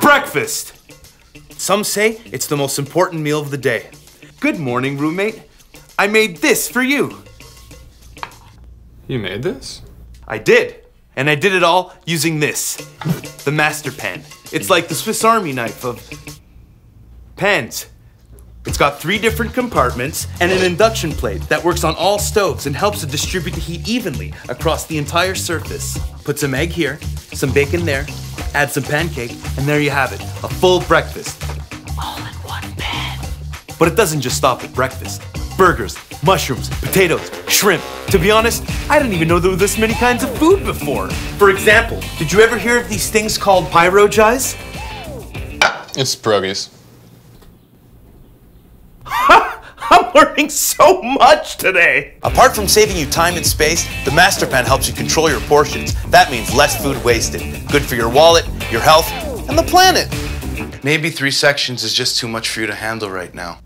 breakfast. Some say it's the most important meal of the day. Good morning, roommate. I made this for you. You made this? I did. And I did it all using this the Master Pan. It's like the Swiss Army knife of pans. It's got three different compartments and an induction plate that works on all stoves and helps to distribute the heat evenly across the entire surface. Put some egg here, some bacon there, add some pancake, and there you have it a full breakfast. All in one pan. But it doesn't just stop at breakfast. Burgers, mushrooms, potatoes, shrimp. To be honest, I didn't even know there were this many kinds of food before. For example, did you ever hear of these things called pyrogies? It's pierogies. I'm learning so much today. Apart from saving you time and space, the Master Pan helps you control your portions. That means less food wasted. Good for your wallet, your health, and the planet. Maybe three sections is just too much for you to handle right now.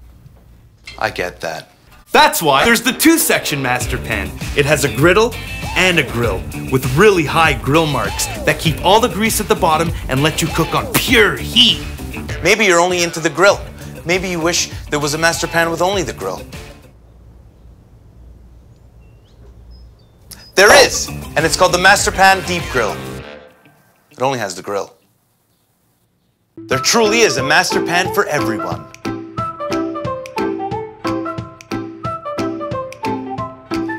I get that. That's why there's the two-section Master Pan. It has a griddle and a grill with really high grill marks that keep all the grease at the bottom and let you cook on pure heat. Maybe you're only into the grill. Maybe you wish there was a Master Pan with only the grill. There is, and it's called the Master Pan Deep Grill. It only has the grill. There truly is a Master Pan for everyone.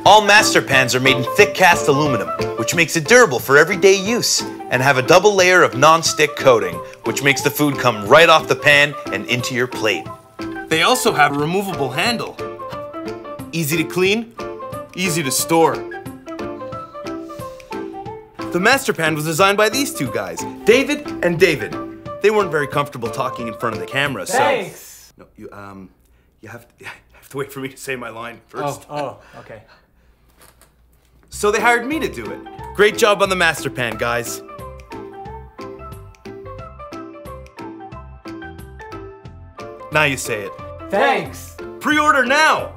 All Master Pans are made in thick cast aluminum, which makes it durable for everyday use, and have a double layer of non-stick coating, which makes the food come right off the pan and into your plate. They also have a removable handle. Easy to clean, easy to store. The Master Pan was designed by these two guys, David and David. They weren't very comfortable talking in front of the camera, so Thanks. no, you um, you have to, you have to wait for me to say my line first. Oh, oh, okay. So they hired me to do it. Great job on the Master Pan, guys. Now you say it. Thanks. Pre-order now.